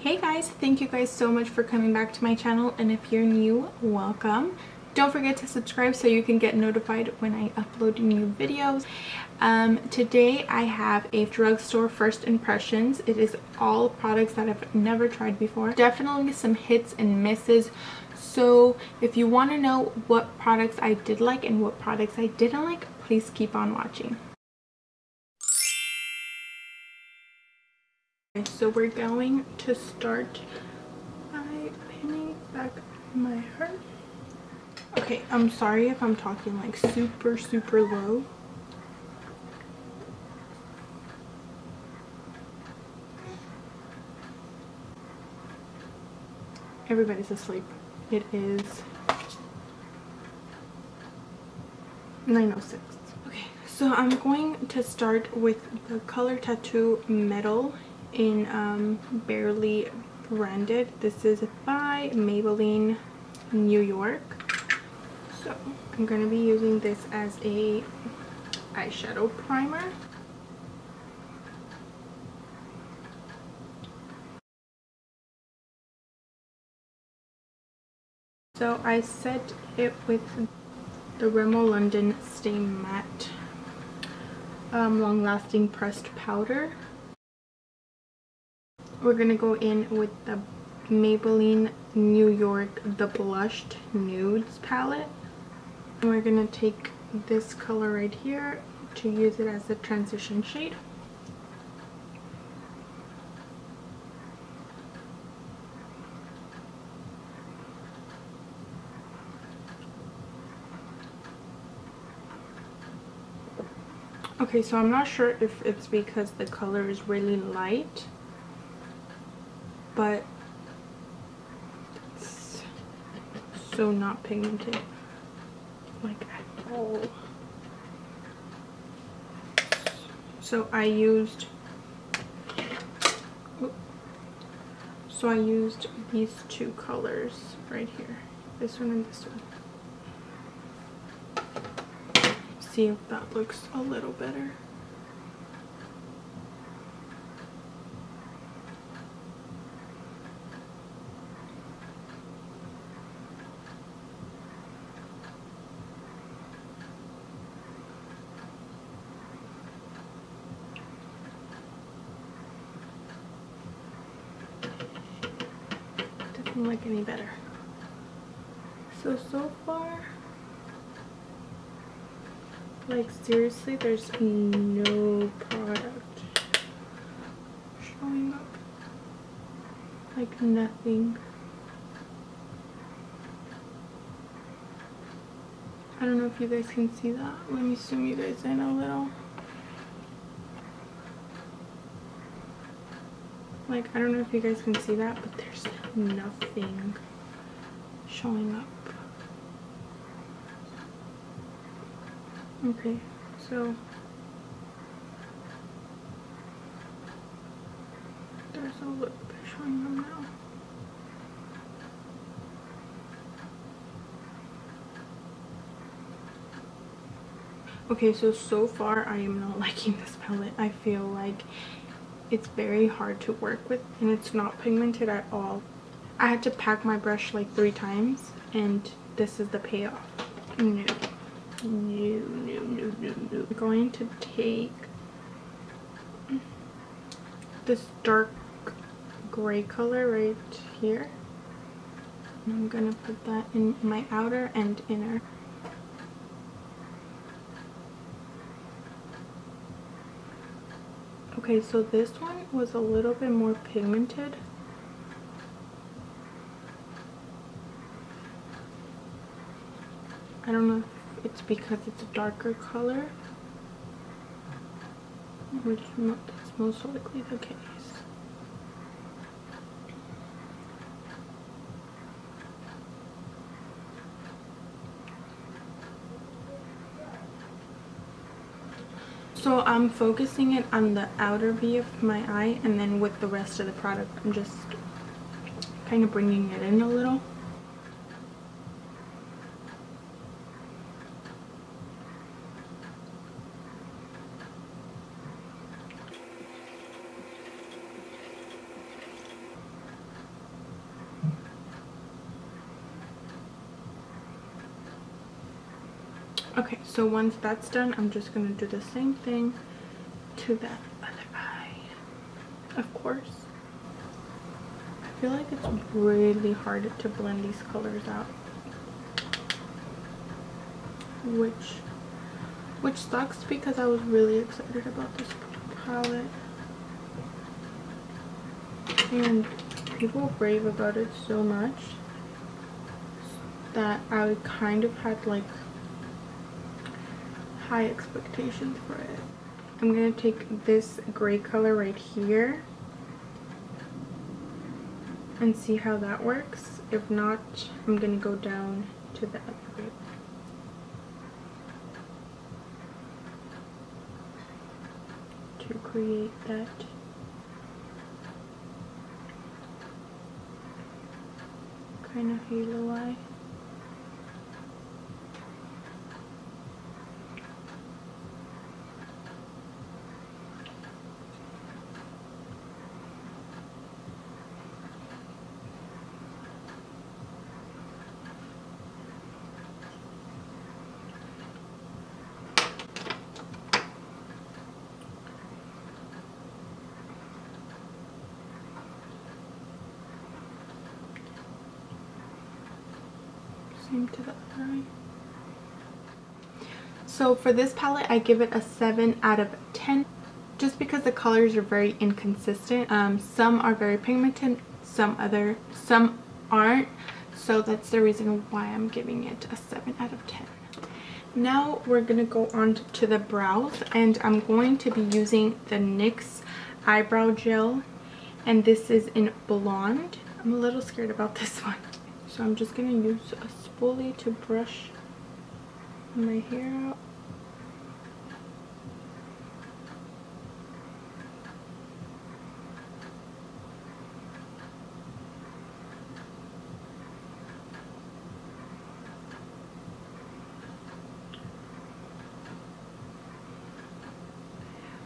Hey guys, thank you guys so much for coming back to my channel and if you're new, welcome. Don't forget to subscribe so you can get notified when I upload new videos. Um, today I have a drugstore first impressions. It is all products that I've never tried before. Definitely some hits and misses. So if you want to know what products I did like and what products I didn't like, please keep on watching. So we're going to start by pinning back my hair. Okay, I'm sorry if I'm talking like super, super low. Everybody's asleep. It is 9.06. Okay, so I'm going to start with the Color Tattoo Metal in um, Barely Branded. This is by Maybelline New York. So I'm going to be using this as a eyeshadow primer. So I set it with the Rimmel London Stay Matte um, Long Lasting Pressed Powder we're gonna go in with the Maybelline New York the Blushed Nudes palette. We're gonna take this color right here to use it as a transition shade. Okay, so I'm not sure if it's because the color is really light but it's so not pigmented like at all. So I used so I used these two colors right here. This one and this one. See if that looks a little better. Doesn't look any better. So, so far, like seriously, there's no product showing up. Like nothing. I don't know if you guys can see that. Let me zoom you guys in a little. Like, I don't know if you guys can see that, but there's nothing showing up. Okay, so there's a bit showing up now. Okay, so so far I am not liking this palette. I feel like it's very hard to work with and it's not pigmented at all. I had to pack my brush like three times and this is the payoff. No, no, no, no, no, no. I'm going to take this dark gray color right here. I'm gonna put that in my outer and inner. Okay, so this one was a little bit more pigmented. I don't know if it's because it's a darker color, which is most likely the case. So I'm focusing it on the outer V of my eye and then with the rest of the product I'm just kind of bringing it in a little. Okay, so once that's done, I'm just going to do the same thing to that other eye. Of course. I feel like it's really hard to blend these colors out. Which, which sucks because I was really excited about this palette. And people rave about it so much that I kind of had like high expectations for it. I'm going to take this gray color right here and see how that works. If not, I'm going to go down to the other gray. To create that kind of halo eye. Same to the eye. So for this palette, I give it a 7 out of 10 just because the colors are very inconsistent. Um, some are very pigmented, some other, some aren't. So that's the reason why I'm giving it a 7 out of 10. Now we're going to go on to the brows and I'm going to be using the NYX eyebrow gel and this is in blonde. I'm a little scared about this one. So I'm just going to use a spoolie to brush my hair out.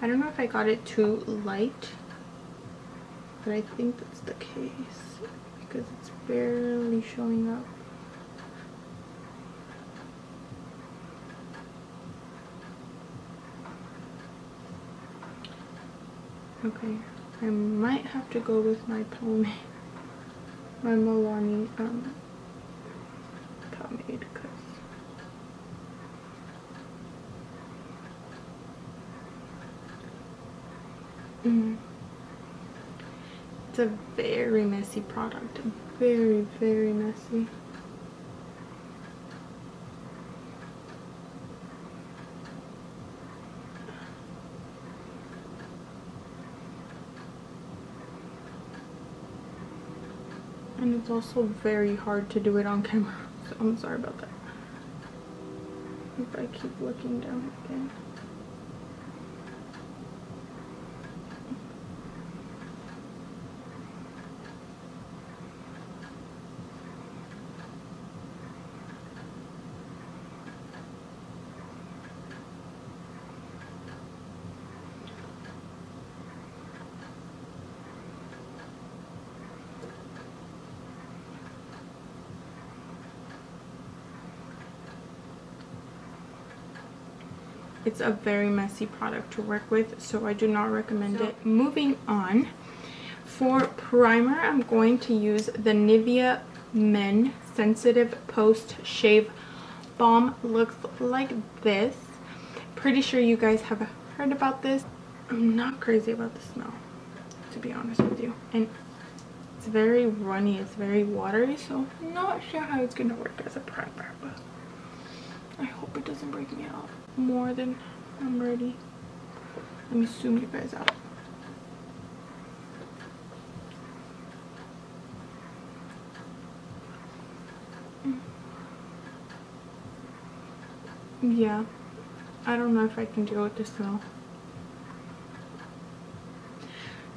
I don't know if I got it too light, but I think that's the case because it's barely showing up. Okay, I might have to go with my pomade, my Milani um, pomade because mm. It's a very messy product. Very, very messy. And it's also very hard to do it on camera. So I'm sorry about that. If I keep looking down again. It's a very messy product to work with so I do not recommend so, it. Moving on, for primer I'm going to use the Nivea Men Sensitive Post Shave Balm. Looks like this. Pretty sure you guys have heard about this. I'm not crazy about the smell, to be honest with you. And it's very runny, it's very watery, so I'm not sure how it's going to work as a primer, but I hope it doesn't break me out more than I'm ready. Let me zoom you guys out. Yeah, I don't know if I can deal with this smell.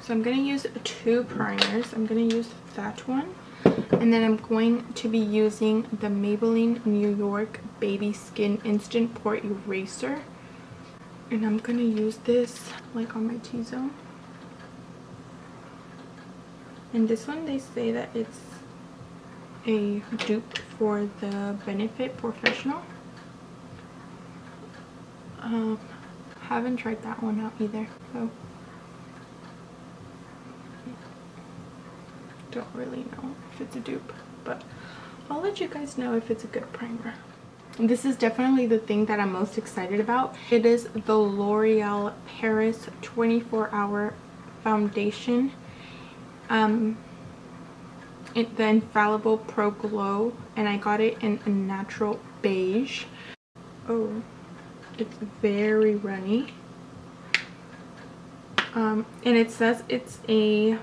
So I'm going to use two primers. I'm going to use that one and then I'm going to be using the Maybelline New York Baby Skin Instant Pore Eraser. And I'm going to use this like on my T-zone. And this one they say that it's a dupe for the Benefit POREfessional. Um, haven't tried that one out either. So don't really know if it's a dupe, but I'll let you guys know if it's a good primer. This is definitely the thing that I'm most excited about. It is the L'Oreal Paris 24 Hour Foundation. Um, it, the Infallible Pro Glow and I got it in a natural beige. Oh, it's very runny. Um, and it says it's a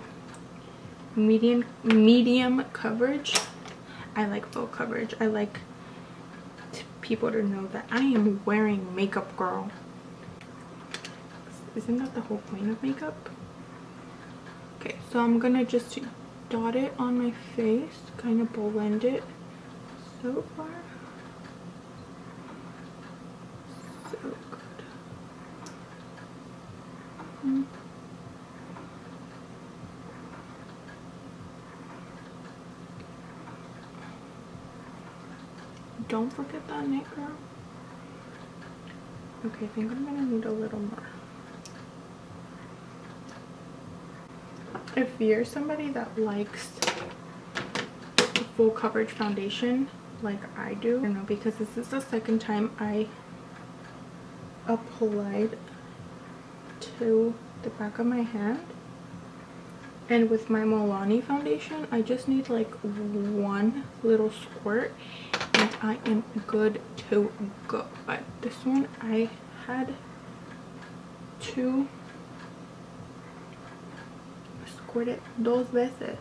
medium medium coverage. I like full coverage. I like people to know that I am wearing makeup girl. Isn't that the whole point of makeup? Okay, so I'm gonna just dot it on my face, kind of blend it so far. So good. Mm. Don't forget that knit girl. Okay, I think I'm gonna need a little more. if you're somebody that likes full coverage foundation like I do, don't know because this is the second time I applied to the back of my hand and with my Milani foundation I just need like one little squirt I am good to go but this one I had to squirt it dos veces.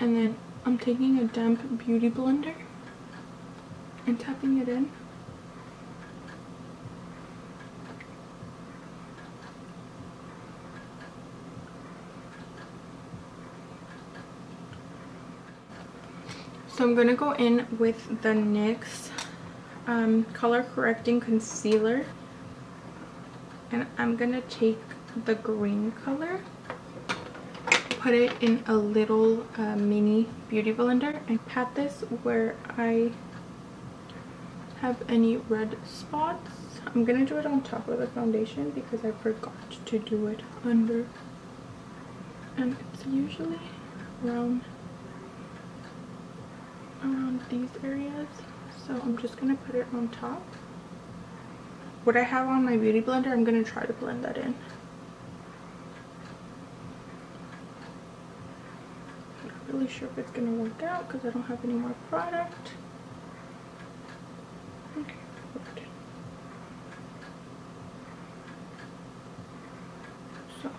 And then I'm taking a damp beauty blender and tapping it in. So I'm going to go in with the NYX um, color correcting concealer. And I'm going to take the green color put it in a little uh, mini beauty blender and pat this where I have any red spots. I'm gonna do it on top of the foundation because I forgot to do it under. And it's usually around around these areas so I'm just gonna put it on top what I have on my beauty blender I'm gonna try to blend that in Not really sure if it's gonna work out because I don't have any more product. Okay. So,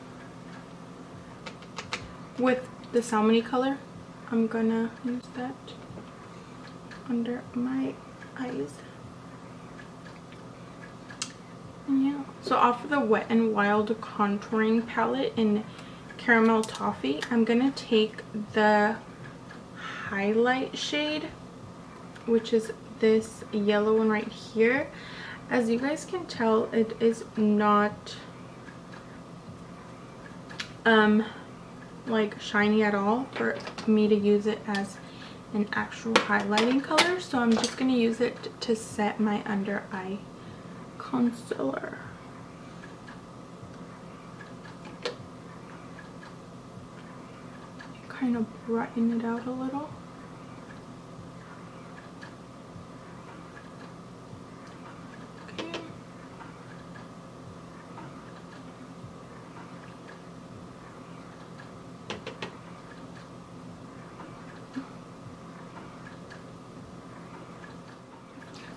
with the salmony color, I'm gonna use that under my eyes. yeah, so off of the Wet n Wild contouring palette in caramel toffee i'm gonna take the highlight shade which is this yellow one right here as you guys can tell it is not um like shiny at all for me to use it as an actual highlighting color so i'm just going to use it to set my under eye concealer kind of brighten it out a little.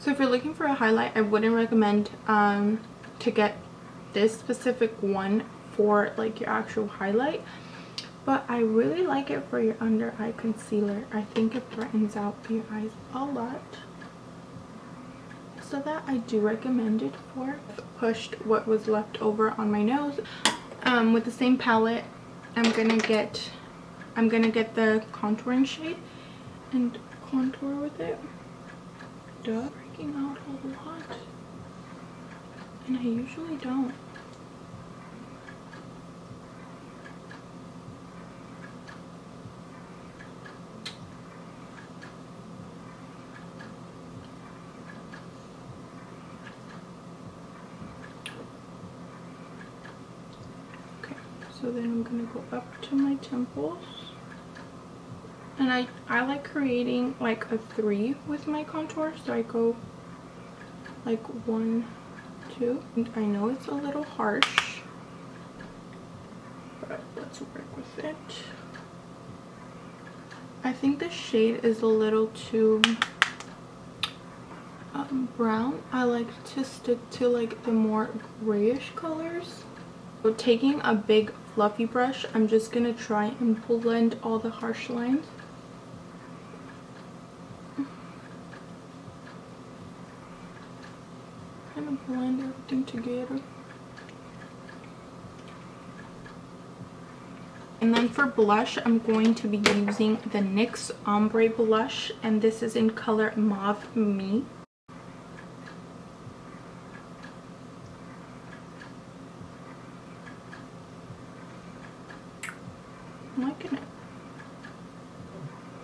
So if you're looking for a highlight, I wouldn't recommend um, to get this specific one for like your actual highlight but I really like it for your under eye concealer. I think it brightens out your eyes a lot. So that I do recommend it for. Pushed what was left over on my nose. Um, with the same palette, I'm gonna get I'm gonna get the contouring shade and contour with it. Duh, working out a lot. And I usually don't. Okay, so then I'm going to go up to my temples. And I I like creating like a three with my contour. So I go like one, two. And I know it's a little harsh. But let's work with it. I think the shade is a little too um, brown. I like to stick to like the more grayish colors. So taking a big fluffy brush, I'm just to try and blend all the harsh lines. Kind of blend everything together. And then for blush, I'm going to be using the NYX Ombre Blush. And this is in color Mauve Me.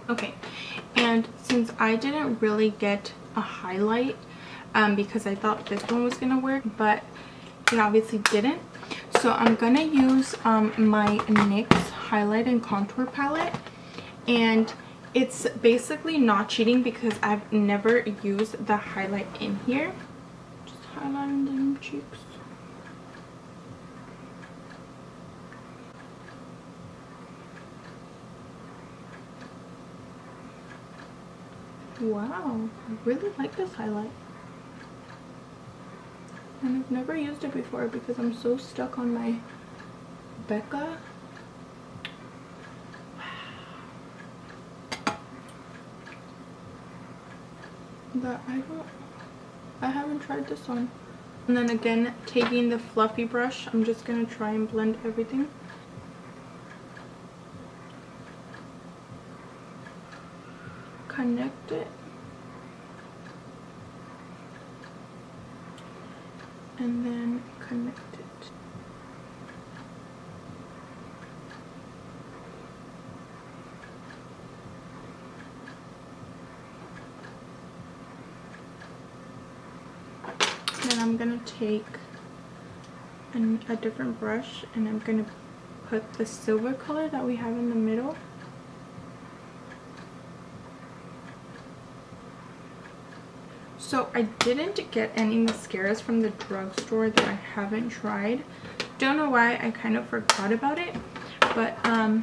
Okay, and since I didn't really get a highlight um, because I thought this one was to work, but it obviously didn't. So I'm to use um, my NYX highlight and contour palette. And it's basically not cheating because I've never used the highlight in here. Just highlighting the cheeks. Wow, I really like this highlight. And I've never used it before because I'm so stuck on my Becca. But I don't, I haven't tried this one. And then again, taking the fluffy brush, I'm just to try and blend everything. Connect it. And then connect it. Then I'm going to take an, a different brush and I'm going to put the silver color that we have in the middle So I didn't get any mascaras from the drugstore that I haven't tried. Don't know why I kind of forgot about it. But um,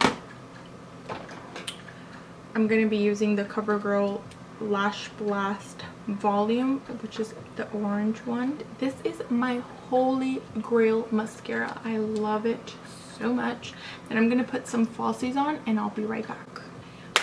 I'm going to be using the CoverGirl Lash Blast Volume, which is the orange one. This is my holy grail mascara. I love it so much. And I'm going to put some falsies on and I'll be right back.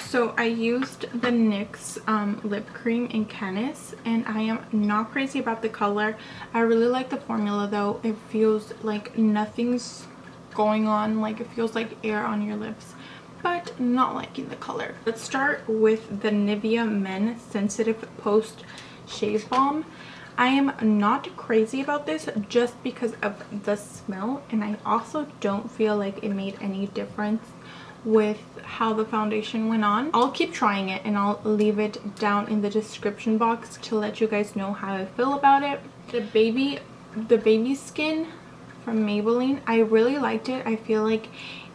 So I used the NYX um, lip cream in Cannes and I am not crazy about the color. I really like the formula though. It feels like nothing's going on. Like it feels like air on your lips but not liking the color. Let's start with the Nivea Men Sensitive Post Shave Balm. I am not crazy about this just because of the smell and I also don't feel like it made any difference with how the foundation went on. I'll keep trying it and I'll leave it down in the description box to let you guys know how I feel about it. The baby, the baby skin from Maybelline, I really liked it. I feel like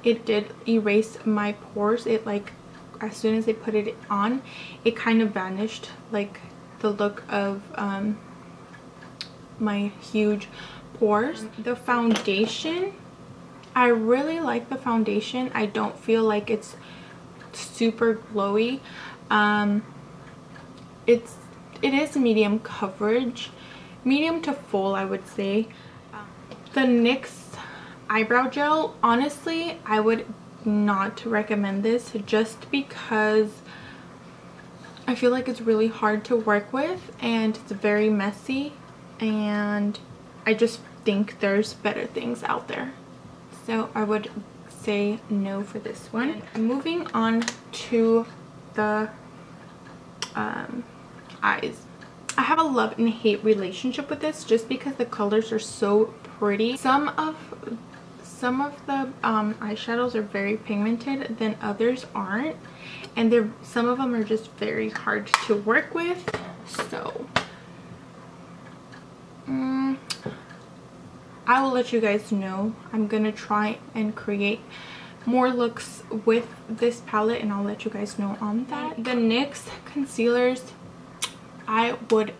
it did erase my pores. It like, as soon as I put it on, it kind of vanished like the look of um, my huge pores. The foundation I really like the foundation. I don't feel like it's super glowy. Um, it's it is medium coverage, medium to full I would say. The NYX eyebrow gel, honestly, I would not recommend this just because I feel like it's really hard to work with and it's very messy and I just think there's better things out there so I would say no for this one. moving on to the um, eyes. I have a love and hate relationship with this just because the colors are so pretty. Some of some of the um, eyeshadows are very pigmented then others aren't and they're some of them are just very hard to work with so mm, I will let you guys know. I'm going to try and create more looks with this palette and I'll let you guys know on that. The NYX concealers, I would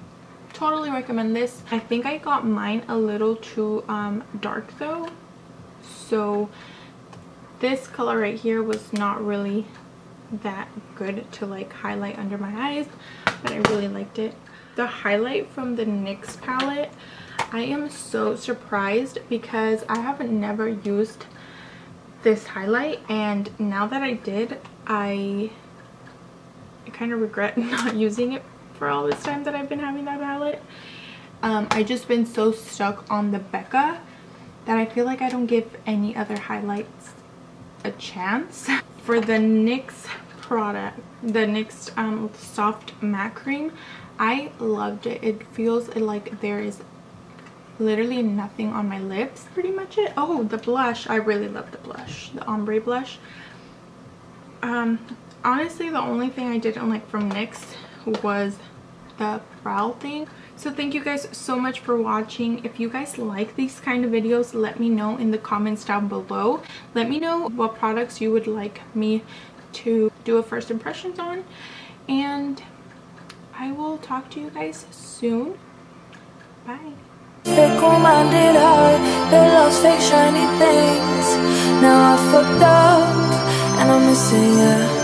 totally recommend this. I think I got mine a little too um, dark though. So this color right here was not really that good to like highlight under my eyes but I really liked it. The highlight from the NYX palette I am so surprised because I have never used this highlight and now that I did I, kind of regret not using it for all this time that I've been having that palette. Um, I just been so stuck on the Becca that I feel like I don't give any other highlights a chance. For the NYX product, the NYX um, Soft Matte Cream, I loved it. It feels like there is literally nothing on my lips pretty much it. Oh the blush. I really love the blush the ombre blush. Um honestly the only thing i didn't like from nyx was the brow thing. So thank you guys so much for watching. If you guys like these kind of videos let me know in the comments down below. Let me know what products you would like me to do a first impressions on. And i will talk to you guys soon. Bye Fickle-minded heart that loves fake shiny things Now I fucked up and I'm missing you